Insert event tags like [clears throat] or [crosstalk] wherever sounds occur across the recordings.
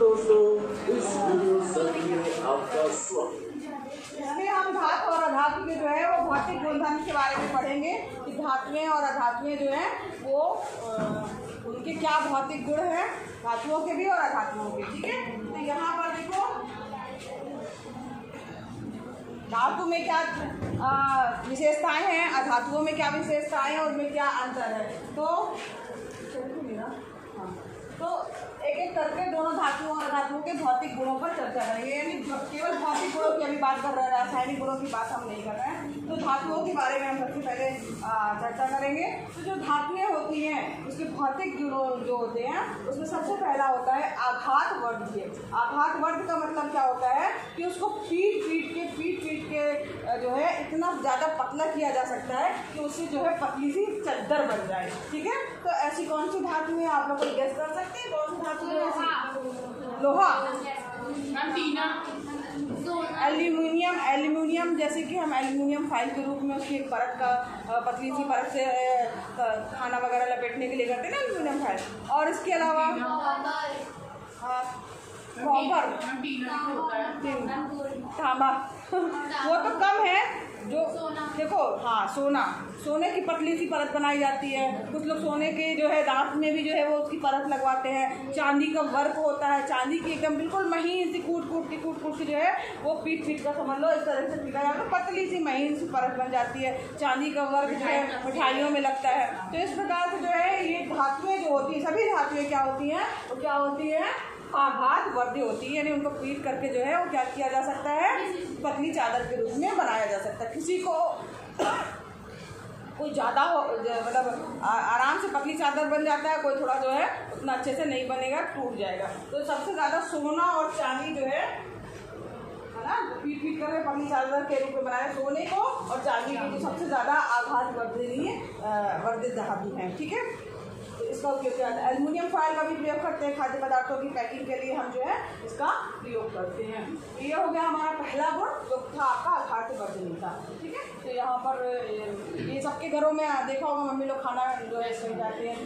दोस्तों इस वीडियो आपका स्वागत हम धातु और अधातु के जो है, वो भौतिक गुणधर्म के बारे में पढ़ेंगे कि धातुएँ और अधातुएँ जो हैं, वो उनके क्या भौतिक गुण हैं, धातुओं के भी और अधातुओं के, ठीक है तो यहाँ पर देखो, धातु में क्या विशेषताएँ हैं, अधातुओं में क्या विशेषताएँ हैं उनमें क्या अंतर है तो हाँ। तो एक एक करके दोनों धातुओं और धातुओं के भौतिक गुणों पर चर्चा करेंगे यानी केवल भौतिक गुणों की अभी बात कर रहे हैं, रासायनिक गुणों की बात हम नहीं कर रहे हैं। तो धातुओं के बारे में हम सबसे पहले चर्चा करेंगे। तो जो धातुएँ होती हैं, उसके भौतिक गुणों जो होते हैं, उसमें सबसे पहला होता है आघात वर्धीय आघात वर्ध का मतलब क्या होता है? कि उसको पीट पीट के पीट पीट जो है इतना ज़्यादा पतला किया जा सकता है कि उससे जो है पतली सी चद्दर बन जाए ठीक है? तो ऐसी कौन सी धातु है आप लोग गेस कर सकते हैं? कौन सी धातु है ऐसी? लोहा। एल्यूमिनियम एल्यूमिनियम जैसे कि हम एल्यूमिनियम फ़ाइल के रूप में उसकी एक परत का पतली सी परत से खाना वगैरह लपेटने के लिए करते हैं ना एल्यूमिनियम फ़ाइल। और इसके अलावा हाँ, कॉपर तांबा वो तो कम है जो देखो हाँ सोना। सोने की पतली सी परत बनाई जाती है। कुछ लोग सोने के जो है दांत में भी जो है वो उसकी परत लगवाते हैं। चांदी का वर्क होता है। चांदी की एकदम बिल्कुल महीन सी कूट कूट के कूट कूट के जो है वो पीट पीट का समझ लो इस तरह से पीटा जाता है। पतली सी महीन सी परत बन जाती है। चांदी का वर्क जो है मिठाइयों में लगता है। तो इस प्रकार से जो है ये धातुएँ जो होती है सभी धातुएँ क्या होती हैं? वो क्या होती है? आघात वर्दी होती है यानी उनको पीट करके जो है वो क्या किया जा सकता है? पतली चादर के रूप में बनाया जा सकता है। किसी को कोई ज़्यादा हो मतलब आराम से पतली चादर बन जाता है कोई थोड़ा जो है उतना अच्छे से नहीं बनेगा टूट जाएगा। तो सबसे ज़्यादा सोना और चांदी जो है है ना पीट पीट करके पतली चादर के रूप में बनाया। सोने को और चांदी को जो सबसे ज़्यादा आघात अ, वर्धित धातु है ठीक है? तो इसका उपयोग किया जाता है। एल्यूमिनियम फॉयल का भी प्रयोग करते हैं खाद्य पदार्थों की पैकिंग के लिए हम जो है इसका प्रयोग करते हैं। ये हो गया हमारा पहला गुण जो था आपका आघात वर्धनी का। ठीक है? तो यहाँ पर, ये सबके घरों में, देखा होगा, मम्मी लोग खाना जो है इसमें जाते हैं।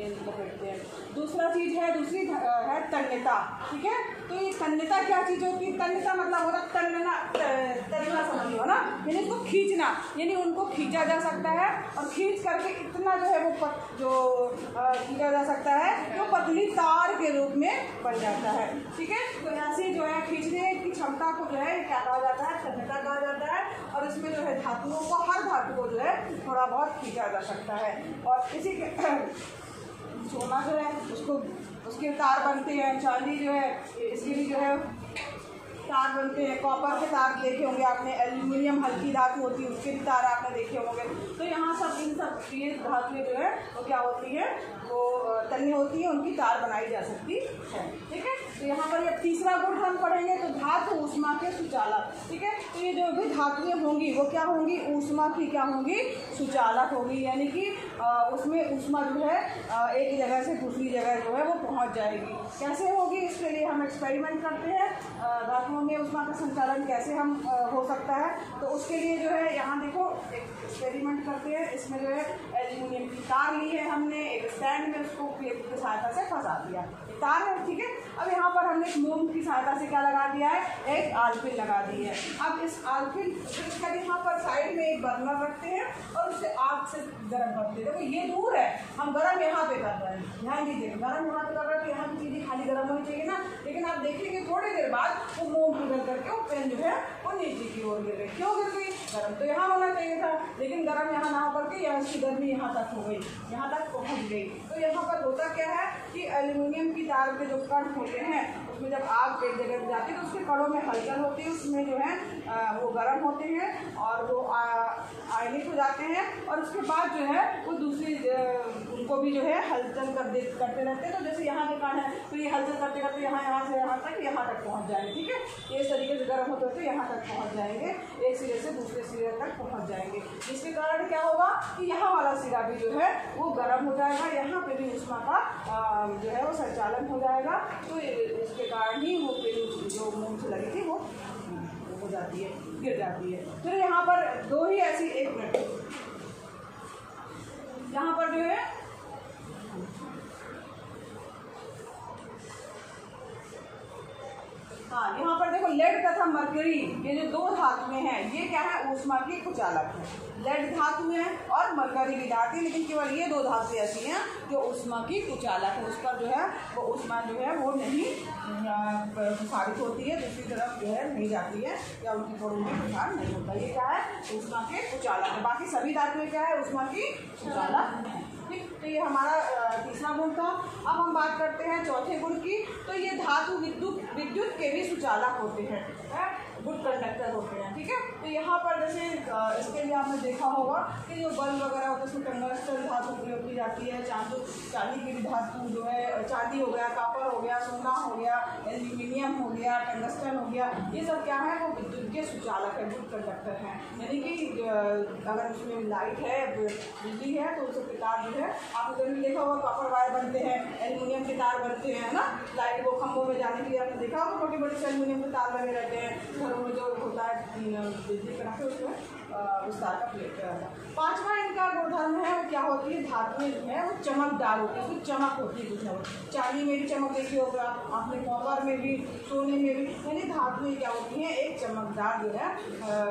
ये लपेटते हैं। दूसरा चीज़ है दूसरी है तन्यता ठीक है? तो ये तन्यता क्या चीज़ होती है? तन्यता मतलब होता है तन्ना त- तन्ना समझ लो ना? यानी इसको खींचना यानी उनको खींचा जा सकता है और खींच करके इतना जो है वो पत, जो खींचा जा सकता है जो पतली तार के रूप में बन जाता है ठीक है? तो ऐसे जो है खींचने की क्षमता को जो है क्या कहा जाता है? तन्यता कहा जाता है और इसमें जो है धातुओं को हर धातु को जो है थोड़ा बहुत खींचा जा सकता है। और इसी के [clears throat] सोना जो है, उसको, उसके तार बनते हैं, चांदी जो है, इसके भी जो है, तार बनते हैं कॉपर के तार देखे होंगे आपने एल्यूमिनियम हल्की धातु होती है, उसके भी तार आपने देखे होंगे। तो यहाँ सब इन सब ये धातुएँ जो है, वो क्या होती है? अ, तन्य होती है उनकी तार बनाई जा सकती है। ठीक है? तो यहाँ पर ये तीसरा गुण हम पढ़ेंगे तो धातु ऊष्मा के सुचालक। ठीक है? तो ये जो भी धातुएँ होंगी वो क्या होंगी? ऊष्मा की क्या होंगी? सुचालक होगी। यानी कि उसमें ऊष्मा जो है एक जगह से दूसरी जगह जो है वो पहुँच जाएगी। कैसे होगी? इसके लिए हम एक्सपेरिमेंट करते हैं। धातुओं में ऊष्मा का संचालन कैसे हम हो सकता है? तो उसके लिए जो है यहाँ देखो एक एक्सपेरिमेंट करते हैं। इसमें जो है एल्यूमिनियम की तार ली है हमने एक स्टैंड में उसको प्लेट की सहायता से फंसा दिया। तार है, ठीक है? अब यहाँ पर हमने मोम की सहायता से क्या लगा दिया है? एक आलपिन लगा दी है। अब इस आलपिन इसका यहाँ पर साइड में एक बर्नर रखते हैं और उससे आग से गर्म करते हैं। देखो, ये दूर है। हम गर्म यहाँ पे कर रहे हैं। ध्यान दीजिए, गर्म यहाँ पे कर रहे हैं तो यहाँ की चीज़ें खाली गर्म होनी चाहिए ना। लेकिन आप देखेंगे थोड़ी देर बाद वो मोम पिघल करके वो पेन जो है वो नीचे की ओर गिर गई। क्यों गिर गई? गर्म तो यहाँ होना चाहिए था, लेकिन गर्म यहाँ ना होकर के यहाँ इसकी गर्मी यहाँ तक हो गई। यहाँ तक पहुँच गई। तो यहाँ पर होता क्या है कि एल्यूमिनियम की तार के जो कण होते हैं, उसमें जब आग एक जगह पर जाती है तो उसके कणों में हलचल होती है, उसमें जो है वो गर्म होते हैं और वो आयनित हो जाते हैं और उसके बाद जो है, वो दूसरी उनको भी जो है हलचल कर दे करते रहते हैं। तो जैसे यहाँ के कण है तो ये हलचल करते करते यहाँ यहाँ से यहाँ तक यहाँ तक पहुँच जाएँगे, ठीक है? ये इस तरीके से गर्म होते होते यहाँ तक पहुँच जाएँगे, एक सिरे से दूसरे सिरे तक पहुँच जाएँगे। जिसके कारण क्या होगा कि यहाँ वाला सिरा भी जो है, वो गर्म हो जाएगा, यहाँ पे भी उष्मा का जो है वो संचालन हो जाएगा। तो इसके कारण ही वो पिन जो से लगी थी, वो हो जाती है, गिर जाती है। फिर यहाँ पर दो ही ऐसी एक मिनट। यहाँ पर जो है हाँ यहाँ पर देखो, लेड तथा मरकरी, ये जो दो धातुएँ हैं, ये क्या है? ऊष्मा की कुचालक है। लेड धातु है और मरकरी भी धातु है, लेकिन केवल ये दो धातु ऐसी हैं जो ऊष्मा की कुचालक है। उस पर जो है, वो ऊष्मा जो है, वो नहीं प्रसारित होती है, दूसरी तरफ़ जो है, नहीं जाती है, या उनकी थोड़ी में प्रसार नहीं होता। ये क्या है? ऊष्मा के कुचालक बाकी सभी धातुएँ क्या है? ऊष्मा की कुचालक है। तो ये हमारा तीसरा गुण था। अब हम बात करते हैं चौथे गुण की। तो ये धातु विद्युत विद्युत के भी सुचालक होते हैं? गुड कंडक्टर होते हैं, ठीक है? तो यहाँ पर जैसे इसके लिए आपने देखा होगा कि जो बल्ब वगैरह होता है, उसमें टंगस्टन धातु प्रयोग की जाती है चांदी चांदी की भी धातु जो है चांदी हो गया कापर हो गया, सोना हो गया, एल्यूमिनियम हो गया टंगस्टन हो गया, ये सब क्या है? वो विद्युत के सुचालक है गुड कंडक्टर हैं। यानी कि अगर उसमें लाइट है, बिजली है तो उसके तार जो है, आपने भी देखा होगा कॉपर वायर बनते हैं एल्यूमिनियम के तार बनते हैं ना? लाइट वो खम्भों में जाने के लिए आपने देखा होगा छोटे बड़े एल्यूमिनियम के तार लगे रहते हैं घरों में जो होता है बिजली कनेक्ट उसमें विस्तार का पांचवा इनका गुणधर्म है, वो क्या होती है? धातुएँ जो है, वो चमकदार होती है चमक होती है ना चांदी में भी चमक देखी होगा आपने कॉपर में भी, सोने में भी, यानी धातुएँ क्या होती हैं? एक चमकदार जो है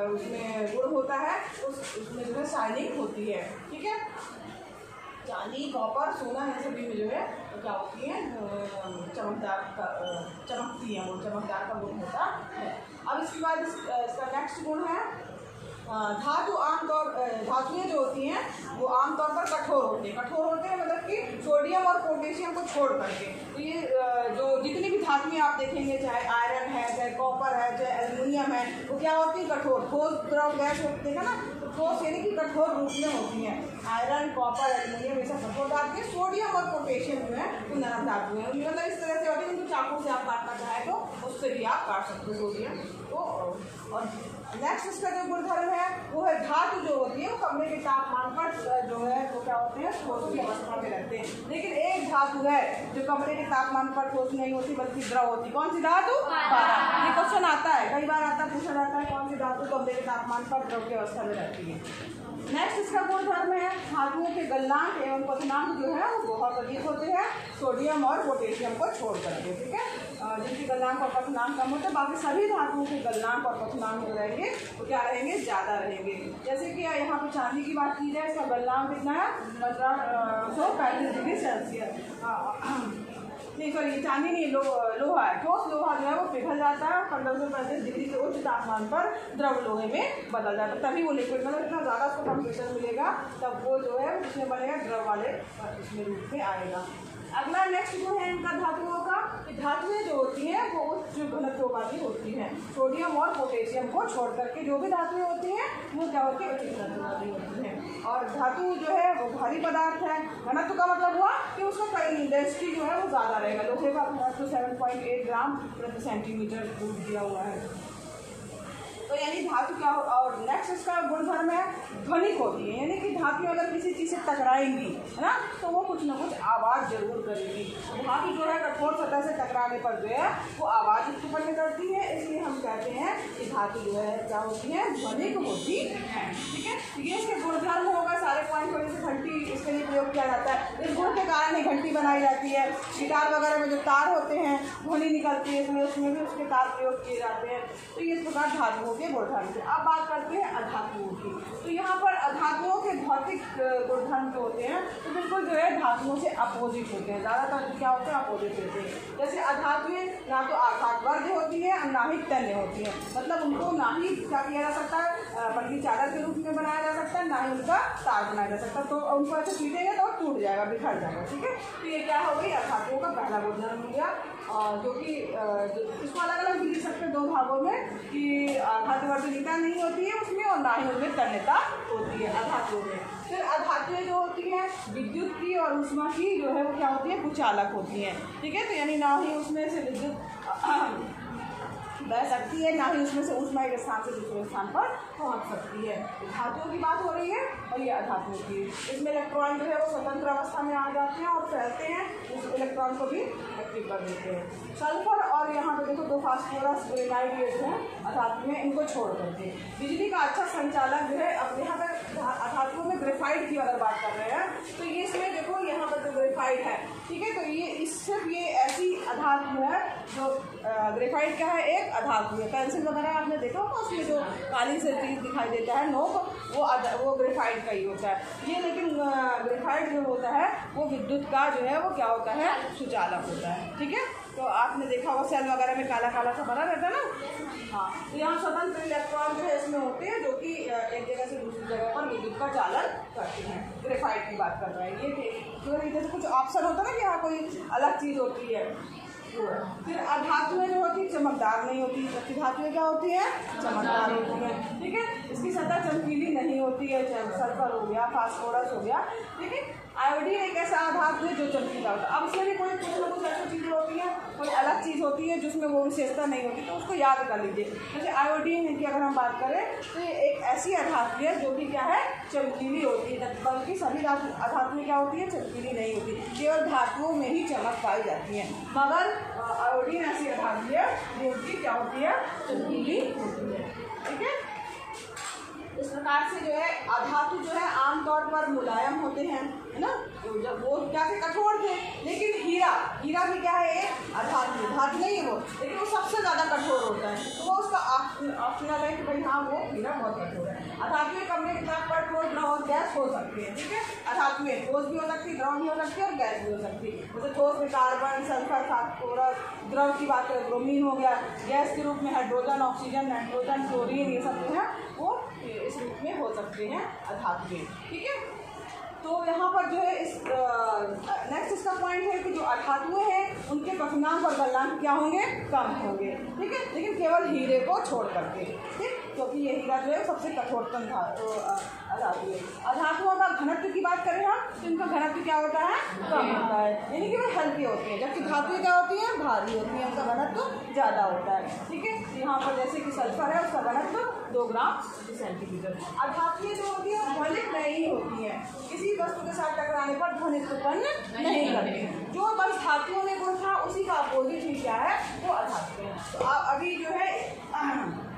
उसमें गुण होता है, उस, उसमें जो है शाइनिंग होती है। ठीक है? चांदी कॉपर सोना इन सभी में जो है तो क्या होती है चमकदार का चमकती है वो चमकदार का गुण होता है। अब इसके बाद इस, इसका नेक्स्ट गुण है धातु आमतौर धातुएँ जो होती हैं वो आमतौर पर कठोर होते हैं। कठोर होते हैं मतलब कि सोडियम और पोटेशियम को छोड़ करके। तो ये जो जितनी भी धातुएँ आप देखेंगे चाहे आयरन है चाहे कॉपर है चाहे एल्यूमिनियम है वो क्या होती है? कठोर। ठोस द्रव गैस होते हैं ना? तो ठोस यानी कि कठोर रूप में होती हैं। आयरन कॉपर एल्यूमिनियम ये सब कठोर धातु है। सोडियम और पोटेशियम जो है वो नरम धातु है। मतलब इस तरह से होती है उनको चाकू से आप काटना चाहे तो उससे भी आप काट सकते हो सोडियम। तो और नेक्स्ट इसका जो गुणधर्म है वो है धातु जो होती है वो कमरे के तापमान पर जो है वो क्या होते हैं ठोस की अवस्था में रहते हैं। लेकिन एक धातु है जो कमरे के तापमान पर ठोस नहीं होती बल्कि द्रव होती कौन सी धातु? ये क्वेश्चन आता है। कई बार आता पूछा जाता है कौन सी धातु कमरे के तापमान पर द्रव की अवस्था में रहती है? नेक्स्ट इसका गुण धर्म है धातुओं के गलनांक एवं पथनांक जो है, वो बहुत अधिक होते हैं सोडियम और पोटेशियम को छोड़ करके ठीक है? जिनके गलनांक और पथनांक कम होते हैं, बाकी सभी धातुओं के गलनांक और पथनांक जो रहेंगे, वो क्या रहेंगे? ज़्यादा रहेंगे। जैसे कि यहाँ पे चांदी की बात की जाए, इसका गलनांक कितना है? पंद्रह सौ पैंतीस डिग्री सेल्सियस। नहीं सॉरी चांदी नहीं, लो, लोहा ठोस लोहा जो है वो पिघल जाता है, पंद्रह सौ पैंतीस डिग्री से उच्च तापमान पर द्रव लोहे में बदल जाता है। तभी वो लिक्विड मतलब इतना ज़्यादा उसको टेम्परेचर मिलेगा, तब वो जो है उसमें बनेगा द्रव वाले, उसमें रूप में आएगा। अगला नेक्स्ट जो है इनका धातुओं का कि धातुएँ जो होती हैं, वो उच्च घनत्व वाली होती हैं। सोडियम और पोटेशियम को छोड़ करके जो भी धातुएँ होती हैं, वो क्या होती है? उच्च घनत्व वाली होती हैं। और धातु जो है, वो भारी पदार्थ है। घनत्व का मतलब हुआ कि उसका डेंसिटी जो है, वो ज़्यादा रहेगा। लोहे का घनत्व सेवन पॉइंट एट ग्राम प्रति सेंटीमीटर दूध दिया हुआ है। तो यानी धातु क्या हो और नेक्स्ट उसका गुणधर्म है ध्वनिक होती है यानी कि धातु अगर किसी चीज़ से टकराएँगी, है ना तो वो कुछ ना कुछ आवाज़ ज़रूर करेगी। धातु जो है, कठोर सतह से टकराने पर जो है, वो आवाज़ उत्पन्न करती है। इसलिए हम कहते हैं कि धातु जो है, क्या होती है? ध्वनिक होती है। ठीक है? ये इसके गुणधर्म होगा, सारे पॉइंट पर से घंटी, इसके लिए प्रयोग किया जाता है। इस गुण के कारण ही घंटी बनाई जाती है। गिटार वगैरह में जो तार होते हैं, ध्वनि निकलती है, इसमें उसमें भी उसके तार प्रयोग किए जाते हैं। तो ये इस प्रकार धातुओं के गुणधर्म थे अब बात करते हैं अधातुओं की। तो यहाँ पर अधातुओं के भौतिक गुणधर्म जो होते हैं तो बिल्कुल जो है धातुओं से अपोजिट होते हैं। ज़्यादातर क्या होते हैं? अपोजिट होते हैं। जैसे अधातुएँ ना तो आघात वर्ग होती है और ना ही तन्य होती है। मतलब उनको ना ही क्या किया जा सकता है? पटरी चादर के रूप में बनाया जा सकता है, ना ही उनका तार बनाया जा सकता तो उनको ऐसे पीटेंगे तो टूट जाएगा, बिखर जाएगा, ठीक है? तो ये क्या हो गई? अधातुओं का पहला गुणधर्म हो गया। जो कि इसको अलग अलग भी लिख सकते हैं दो भागों में कि धातु वर्तनीयता नहीं होती है, उसमें और ना ही उसमें तन्यता होती है अधातु में। फिर अधातुएँ जो होती हैं, विद्युत की और उष्मा की, जो है वो क्या होती है? कुचालक होती हैं। ठीक है? तो यानी ना ही उसमें से विद्युत बह सकती है, ना ही उसमें से ऊष्मा एक स्थान से दूसरे स्थान पर पहुँच सकती है। धातुओं की बात हो रही है, और ये अधातुओं की। इसमें इलेक्ट्रॉन जो है वो स्वतंत्र अवस्था में आ जाते हैं और फैलते हैं, उस इलेक्ट्रॉन को भी एक्टिव कर देते हैं। सल्फ़र और यहाँ पे देखो दो फास्फोरस ग्रेनाइड जो है अधातु में इनको छोड़ करके बिजली का अच्छा संचालक जो है, अब यहाँ पर अधातुओं में ग्रेफाइड की अगर बात कर रहे हैं तो ये इसमें देखो यहाँ पर जो ग्रेफाइड है, ठीक है? तो ये सिर्फ़ ये अधातु है, जो ग्रेफाइट का है, एक अधातु है। पेंसिल वगैरह आपने देखा होगा उसमें जो काली से चीज़ दिखाई देता है, नोक, वो वो ग्रेफाइट का ही होता है। ये लेकिन ग्रेफाइट जो होता है, वो विद्युत का जो है, वो क्या होता है? सुचालक होता है। ठीक है? तो आपने देखा होगा सेल वगैरह में काला काला सा भरा रहता है ना? हाँ तो यहाँ स्वतंत्र इलेक्ट्रॉन जो है, इसमें होते हैं, जो कि एक जगह से दूसरी जगह पर विद्युत का चालन की बात कर रहे हैं। ये क्योंकि जैसे कुछ ऑप्शन होता है ना कि यहाँ कोई अलग चीज़ होती है। फिर अधातुएँ जो होती है, चमकदार नहीं होती। जबकि धातुएँ क्या होती है? चमकदार होती है। ठीक है? इसकी सतह चमकीली नहीं होती है। सल्फ़र हो गया, फास्फोरस हो गया। ठीक है आयोडीन एक ऐसा आधार है जो चमकीला होता है। अब इसमें भी कोई कुछ ना कुछ ऐसी चीज़ें होती हैं, कोई अलग चीज़ होती है जिसमें वो विशेषता नहीं होती तो उसको याद कर लीजिए। जैसे आयोडीन की अगर हम बात करें तो ये एक ऐसी अधातु है जो कि क्या है चमकीली होती है। बल्कि सभी अधातुएँ क्या होती है चमकीली नहीं होती। केवल धातुओं में ही चमक पाई जाती है। मगर आयोडीन ऐसी अधातु है जो कि क्या होती है चमकीली होती है। ठीक है? इस प्रकार से जो है अधातु जो है आमतौर पर मुलायम होते हैं, है ना? तो जब वो क्या थे कठोर थे, लेकिन हीरा हीरा भी क्या है ये? अधातु धातु नहीं है वो, लेकिन वो सबसे ज़्यादा कठोर होता है। तो वो उसका ऑप्शनल है कि भाई हाँ वो हीरा बहुत कठोर है। अधातु कमरे के साथ पर ठोस द्रव और गैस हो सकती है, ठीक है? में ठोस भी हो सकती है द्रव भी हो सकती है और गैस भी हो सकती। है जैसे ठोस में कार्बन सल्फ़र फास्फोरस द्रव की बात करें ब्रोमीन हो गया, गैस के रूप में हाइड्रोजन ऑक्सीजन नाइट्रोजन क्लोरीन ये सब जो है, वो इस रूप में हो सकते हैं अधातु ठीक है? तो यहाँ पर जो है इस नेक्स्ट इसका पॉइंट है कि जो अधातुएँ हैं, उनके कठिनांक और गलनांक क्या होंगे? कम होंगे, ठीक है? लेकिन केवल हीरे को छोड़ करके, ठीक? क्योंकि ये हीरा जो है सबसे कठोरतम अधातु है अधातुओं का। घनत्व की बात करें हम तो इनका घनत्व क्या होता है? कम होता है। यानी कि वो हल्के होते हैं। जबकि धातु क्या होती है? भारी होती है। उनका घनत्व ज़्यादा होता है। ठीक है? यहाँ पर जैसे कि सल्फ़र है उसका घनत्व दो ग्राम सेंटीमीटर। अधातुएँ जो होती है मौलिक नहीं होती है। किसी वस्तु के साथ टकराने पर ध्वनि उत्पन्न नहीं करती जो बस धातुओं में गुण था उसी का अपोजिट ही क्या है? वो अधातु है। तो अभी जो है [clears throat]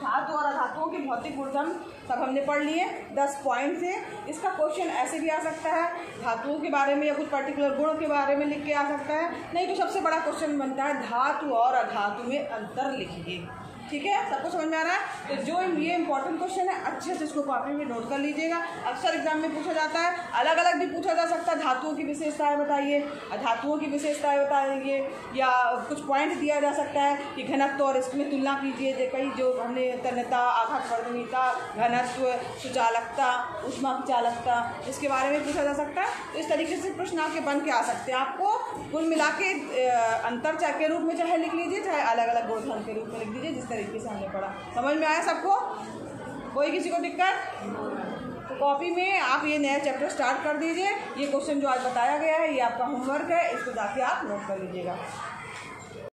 धातु और अधातुओं के भौतिक गुणधर्म सब हमने पढ़ लिए, दस पॉइंट से इसका क्वेश्चन ऐसे भी आ सकता है, धातुओं के बारे में या कुछ पर्टिकुलर गुण के बारे में लिख के आ सकता है। नहीं तो सबसे बड़ा क्वेश्चन बनता है, धातु और अधातु में अंतर लिखिए। ठीक है? सबको समझ में आ रहा है? तो जो ये इंपॉर्टेंट क्वेश्चन है, अच्छे से इसको कॉपी में नोट कर लीजिएगा। अक्सर एग्ज़ाम में पूछा जाता है अलग अलग भी पूछा जा सकता है। धातुओं की विशेषताएँ बताइए, धातुओं की विशेषताएँ बताइए, या कुछ पॉइंट दिया जा सकता है कि घनत्व, और इसमें तुलना कीजिए। कई जो हमने तन्यता, आघात वर्धनीता घनत्व, सुचालकता उष्मा चालकता, इसके बारे में पूछा जा सकता है। तो इस तरीके से प्रश्न आपके बन के आ सकते हैं। आपको कुल मिला के अंतर के रूप में चाहे लिख लीजिए, चाहे अलग अलग गुणधर्म के रूप में लिख दीजिए जिस तरीके से आने पढ़ा समझ में आया सबको? कोई किसी को दिक्कत? तो कॉपी में आप ये नया चैप्टर स्टार्ट कर दीजिए। ये क्वेश्चन जो आज बताया गया है, ये आपका होमवर्क है, इसको जाके आप नोट कर लीजिएगा।